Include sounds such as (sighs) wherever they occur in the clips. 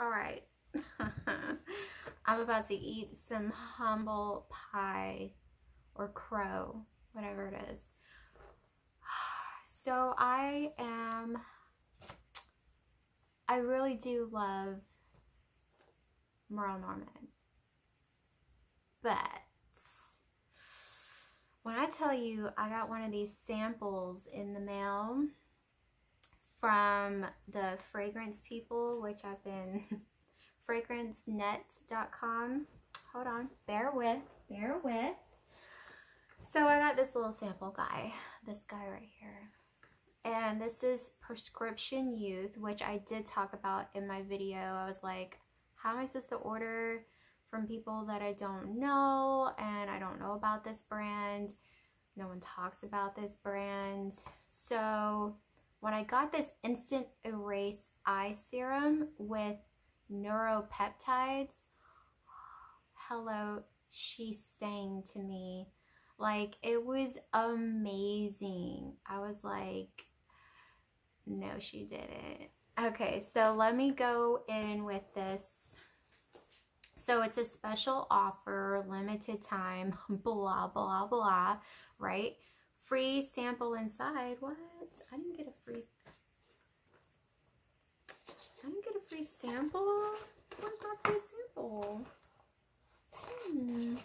All right. (laughs) I'm about to eat some humble pie or crow, whatever it is. (sighs) So I am, I really do love Merle Norman. But when I tell you I got one of these samples in the mail from the fragrance people, which I've been (laughs) fragrancenet.com. Hold on, bear with, bear with. So I got this little sample guy, this guy right here. And this is Prescription Youth, which I did talk about in my video. I was like, how am I supposed to order from people that I don't know and I don't know about this brand? No one talks about this brand. So when I got this Instant Erase Eye Serum with neuropeptides, hello, she sang to me. Like, it was amazing. I was like, no, she didn't. Okay, so let me go in with this. So it's a special offer, limited time, (laughs) blah, blah, blah, right? Free sample inside. What? I didn't get a free... I didn't get a free sample? Where's my free sample? Hmm.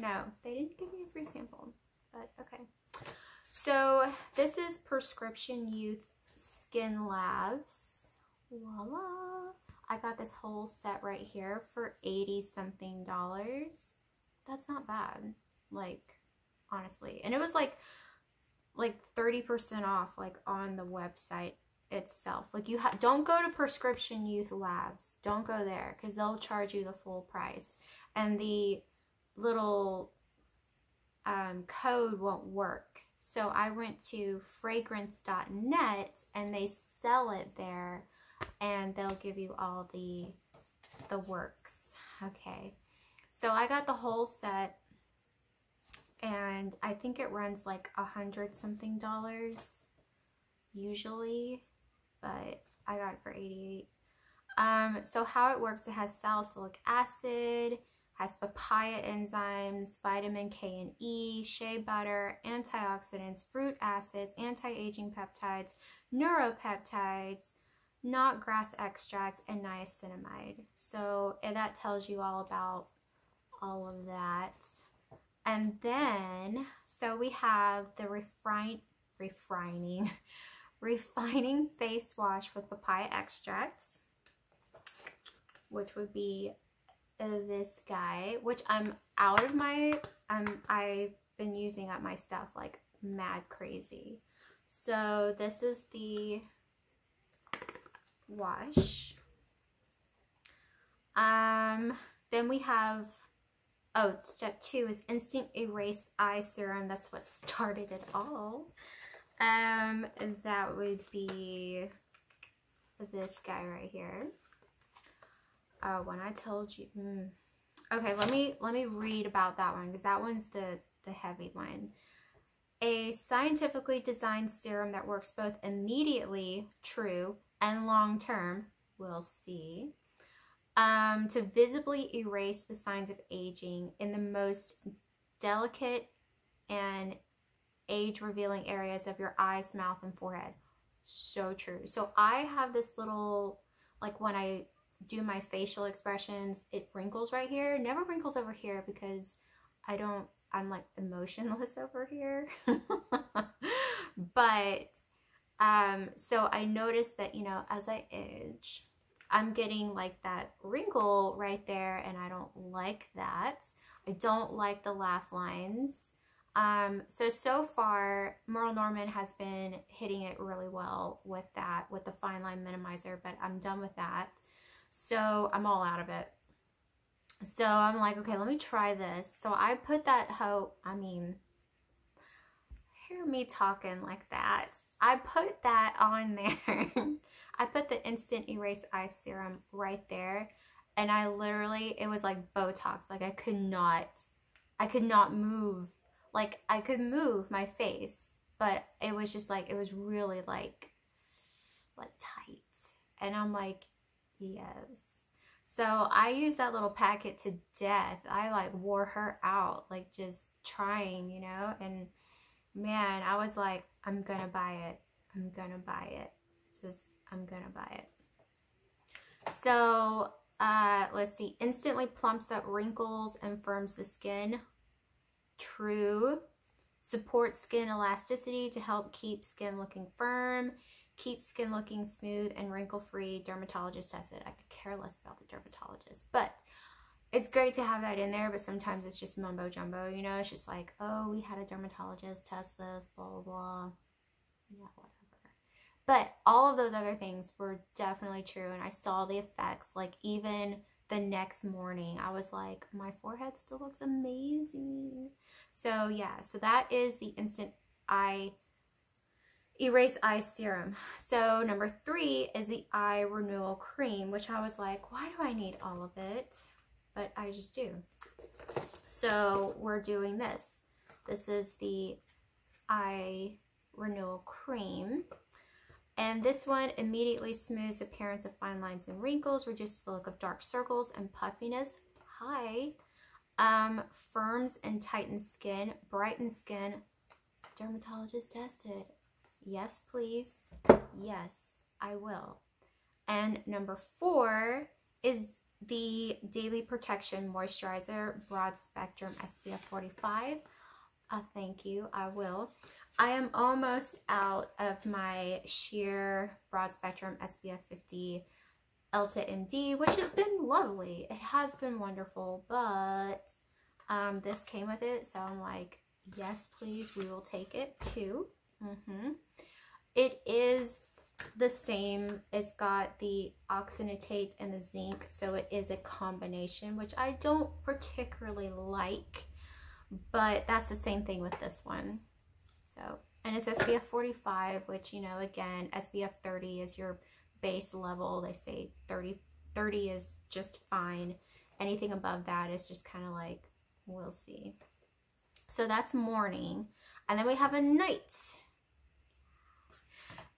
No, they didn't give me a free sample, but okay. So this is Prescription Youth Skin Labs. Voila. I got this whole set right here for 80 something dollars. That's not bad. Like, honestly. And it was like, like 30% off, like on the website itself. Like you don't go to Prescription Youth Labs. Don't go there because they'll charge you the full price. And the little um, code won't work. So I went to fragrance.net and they sell it there and they'll give you all the the works. Okay. So I got the whole set and I think it runs like a hundred something dollars usually, but I got it for 88. Um, so how it works, it has salicylic acid, has papaya enzymes, vitamin K and E, shea butter, antioxidants, fruit acids, anti-aging peptides, neuropeptides, nutgrass extract, and niacinamide. So that tells you all about all of that. And then, so we have the refine, refining, (laughs) refining face wash with papaya extract, which would be this guy, which I'm out of my, um, I've been using up my stuff like mad crazy. So this is the wash. Um, then we have, oh, step two is Instant Erase Eye Serum. That's what started it all. Um, that would be this guy right here. Oh, when I told you. Mm. Okay, let me let me read about that one because that one's the the heavy one. A scientifically designed serum that works both immediately, true, and long term, we'll see, um, to visibly erase the signs of aging in the most delicate and age revealing areas of your eyes, mouth, and forehead. So true. So I have this little, like when I do my facial expressions, it wrinkles right here. Never wrinkles over here because I don't, I'm like emotionless (laughs) over here. (laughs) but, um, so I noticed that, you know, as I age, I'm getting like that wrinkle right there and I don't like that. I don't like the laugh lines. Um, so, so far, Merle Norman has been hitting it really well with that, with the fine line minimizer, but I'm done with that. So I'm all out of it. So I'm like, okay, let me try this. So I put that hope, I mean, hear me talking like that. I put that on there. (laughs) I put the Instant Erase Eye Serum right there. And I literally, it was like Botox. Like I could not, I could not move. Like I could move my face, but it was just like, it was really like, like tight. And I'm like, Yes. So I used that little packet to death. I like wore her out, like just trying, you know? And man, I was like, I'm gonna buy it. I'm gonna buy it. Just, I'm gonna buy it. So, uh, let's see. Instantly plumps up wrinkles and firms the skin. True. Supports skin elasticity to help keep skin looking firm. Keep skin looking smooth and wrinkle free. Dermatologist tested. I could care less about the dermatologist, but it's great to have that in there. But sometimes it's just mumbo jumbo, you know. It's just like, oh, we had a dermatologist test this, blah blah blah. Yeah, whatever. But all of those other things were definitely true, and I saw the effects. Like even the next morning, I was like, my forehead still looks amazing. So yeah, so that is the instant eye Erase Eye Serum. So number three is the Eye Renewal Cream, which I was like, why do I need all of it? But I just do. So we're doing this. This is the Eye Renewal Cream. And this one immediately smooths appearance of fine lines and wrinkles, reduces the look of dark circles and puffiness. Hi. Um, firms and tightens skin, brightens skin. Dermatologist tested. Yes, please. Yes, I will. And number four is the Daily Protection Moisturizer Broad Spectrum SPF 45. Uh, thank you, I will. I am almost out of my sheer Broad Spectrum SPF 50 Elta MD, which has been lovely. It has been wonderful, but um, this came with it, so I'm like, yes, please, we will take it too. Mm-hmm. It is the same. It's got the oxynitrate and the zinc, so it is a combination, which I don't particularly like, but that's the same thing with this one. So, and it's SPF 45, which, you know, again, SPF 30 is your base level. They say 30, 30 is just fine. Anything above that is just kind of like, we'll see. So that's morning. And then we have a night.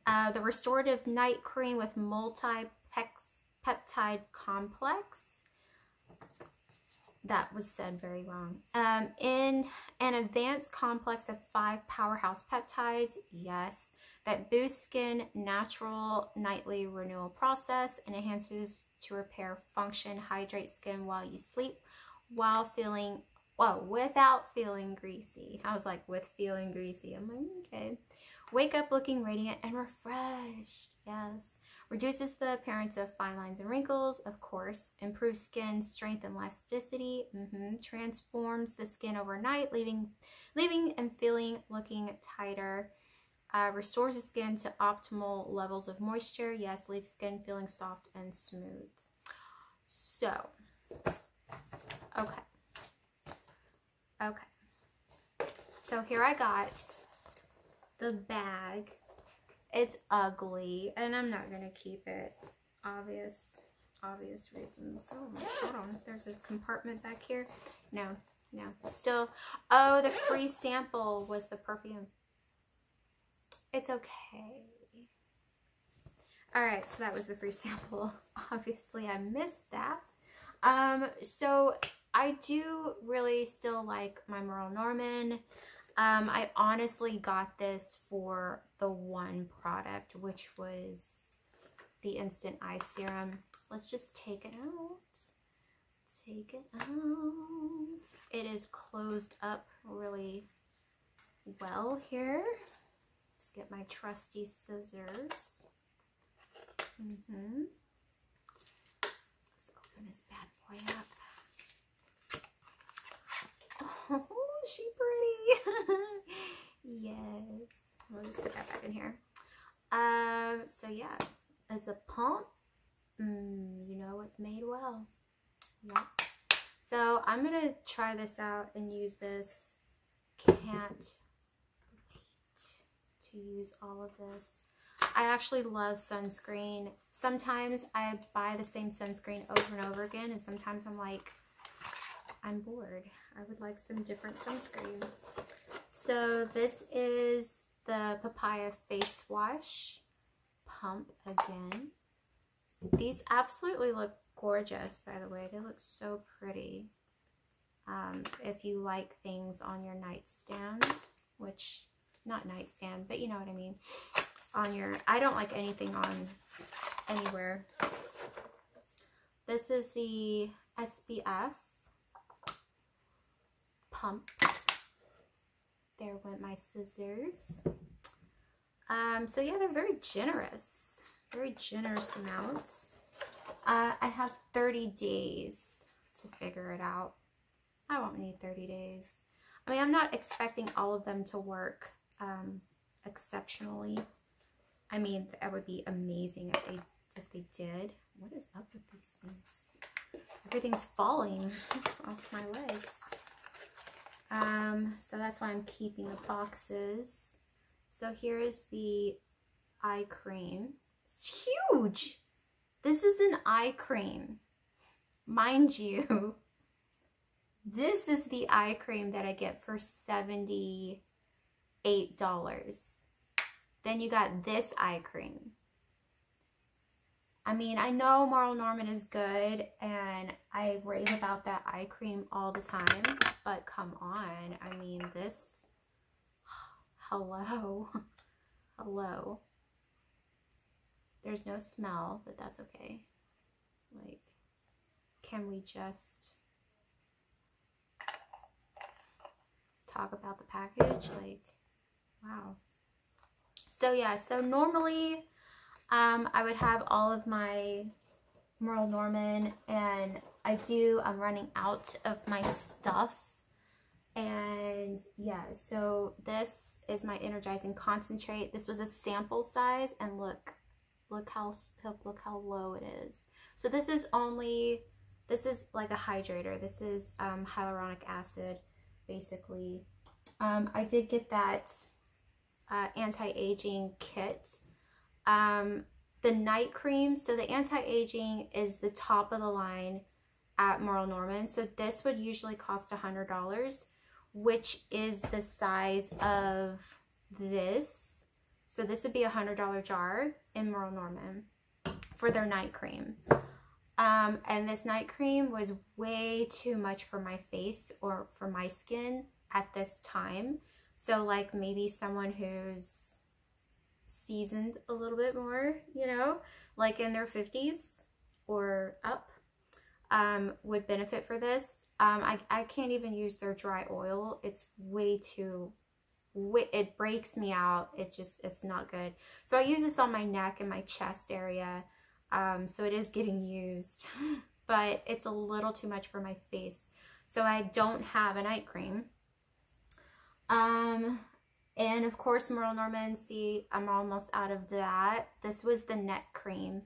Uh, the Restorative Night Cream with Multi-Peptide Complex. That was said very wrong. Um, in an advanced complex of five powerhouse peptides, yes, that boosts skin natural nightly renewal process and enhances to repair function, hydrate skin while you sleep, while feeling, well, without feeling greasy. I was like, with feeling greasy. I'm like, okay. Wake up looking radiant and refreshed. Yes. Reduces the appearance of fine lines and wrinkles, of course. Improves skin strength and elasticity. Mm -hmm. Transforms the skin overnight, leaving, leaving and feeling looking tighter. Uh, restores the skin to optimal levels of moisture. Yes, leaves skin feeling soft and smooth. So, okay. Okay. So here I got the bag. It's ugly, and I'm not going to keep it. Obvious, obvious reasons. Oh, my, hold on. There's a compartment back here. No, no. Still, oh, the free sample was the perfume. It's okay. All right, so that was the free sample. (laughs) Obviously, I missed that. Um, so I do really still like my Merle Norman. Um, I honestly got this for the one product, which was the Instant Eye Serum. Let's just take it out. Take it out. It is closed up really well here. Let's get my trusty scissors. Mm -hmm. Let's open this bad boy up. Oh, she pretty? (laughs) yes. We'll just put that back in here. Um, so yeah, it's a pump. Mm, you know it's made well. Yeah. So I'm going to try this out and use this. Can't wait to use all of this. I actually love sunscreen. Sometimes I buy the same sunscreen over and over again, and sometimes I'm like, I'm bored. I would like some different sunscreen. So this is the Papaya Face Wash Pump again. these absolutely look gorgeous, by the way. They look so pretty. Um, if you like things on your nightstand, which, not nightstand, but you know what I mean. On your, I don't like anything on anywhere. This is the SPF There went my scissors. Um, so yeah, they're very generous. Very generous amounts. Uh, I have 30 days to figure it out. I won't need 30 days. I mean, I'm not expecting all of them to work um, exceptionally. I mean, that would be amazing if they if they did. What is up with these things? Everything's falling (laughs) off my legs. Um, so that's why I'm keeping the boxes. So here is the eye cream. It's huge. This is an eye cream. Mind you, (laughs) this is the eye cream that I get for $78. Then you got this eye cream. I mean, I know Merle Norman is good and I rave about that eye cream all the time, but come on. I mean, this, (sighs) hello, (laughs) hello. There's no smell, but that's okay. Like, can we just talk about the package? Like, wow. So yeah, so normally um, I would have all of my Merle Norman and I do, I'm running out of my stuff. And yeah, so this is my energizing concentrate. This was a sample size and look, look how, look how low it is. So this is only, this is like a hydrator. This is um, hyaluronic acid, basically. Um, I did get that uh, anti-aging kit um, the night cream, so the anti-aging is the top of the line at Merle Norman. So this would usually cost $100, which is the size of this. So this would be a $100 jar in Merle Norman for their night cream. Um, and this night cream was way too much for my face or for my skin at this time. So like maybe someone who's seasoned a little bit more, you know, like in their 50s or up, um, would benefit for this. Um, I, I can't even use their dry oil. It's way too, it breaks me out. It just, it's not good. So I use this on my neck and my chest area. Um, so it is getting used, (laughs) but it's a little too much for my face. So I don't have a night cream. Um, and of course, Merle Norman, see, I'm almost out of that. This was the neck cream.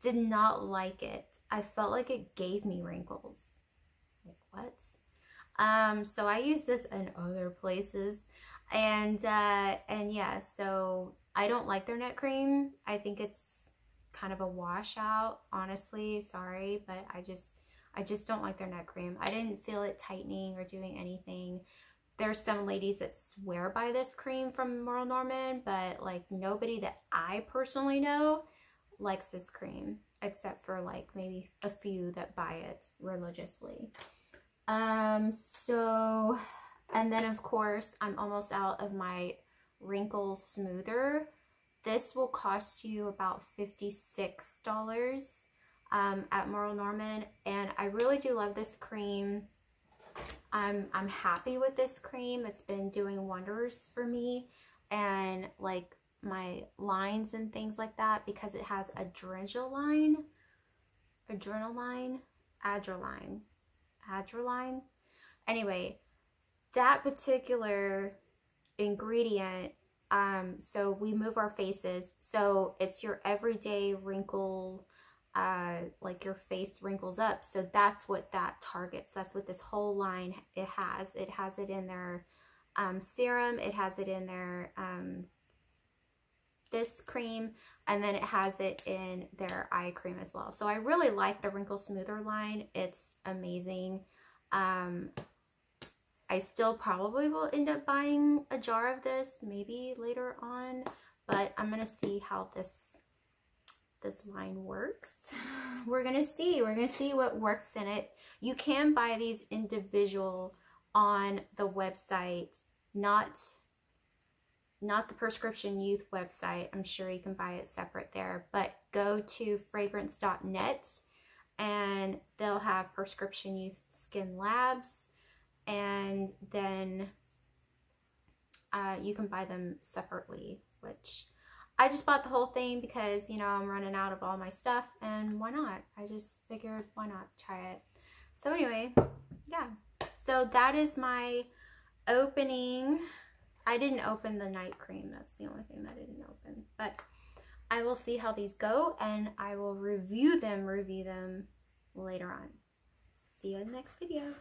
Did not like it. I felt like it gave me wrinkles. Like, what? Um, so I use this in other places. And, uh, and yeah, so I don't like their neck cream. I think it's kind of a washout, honestly. Sorry, but I just, I just don't like their neck cream. I didn't feel it tightening or doing anything there's some ladies that swear by this cream from Merle Norman, but like nobody that I personally know likes this cream, except for like maybe a few that buy it religiously. Um, so, and then of course, I'm almost out of my wrinkle smoother. This will cost you about $56 um, at Merle Norman, and I really do love this cream. I'm, I'm happy with this cream. It's been doing wonders for me and like my lines and things like that because it has adrenaline, adrenaline, adrenaline, adrenaline. Anyway, that particular ingredient, um, so we move our faces. So it's your everyday wrinkle uh, like your face wrinkles up. So that's what that targets. That's what this whole line it has. It has it in their um, serum. It has it in their um, this cream and then it has it in their eye cream as well. So I really like the Wrinkle Smoother line. It's amazing. Um, I still probably will end up buying a jar of this maybe later on, but I'm going to see how this this line works. (sighs) We're going to see. We're going to see what works in it. You can buy these individual on the website, not not the prescription youth website. I'm sure you can buy it separate there, but go to fragrance.net and they'll have prescription youth skin labs and then uh, you can buy them separately, which I just bought the whole thing because, you know, I'm running out of all my stuff and why not? I just figured why not try it. So anyway, yeah. So that is my opening. I didn't open the night cream. That's the only thing that I didn't open. But I will see how these go and I will review them, review them later on. See you in the next video.